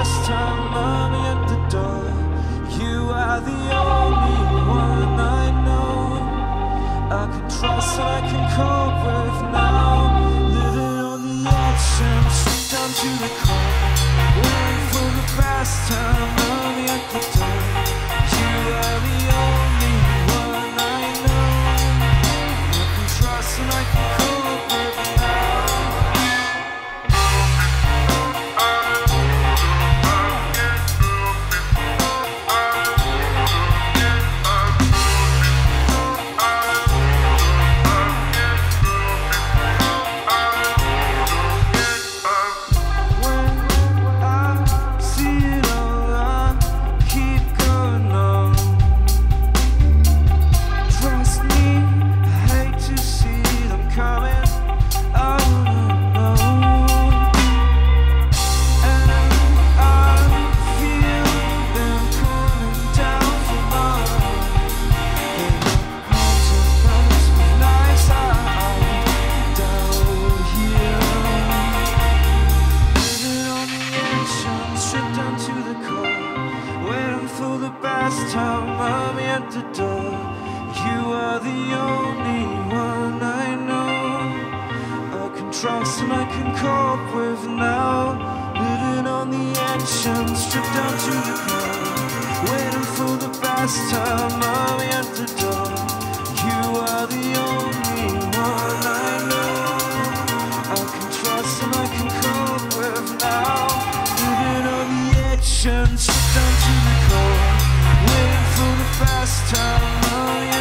last time I'm at the door. You are the only one I know. I can trust that I can cope with now. Living on the edge and sometimes you recall. Waiting for the past time. at the door. You are the only one I know. I can trust and I can cope with now. Living on the edge and stripped down to the core. Waiting for the best time. I'm at the door. You are the only one I know. I can trust and I can cope with now. Living on the edge and stripped down to the core for the first time. Oh,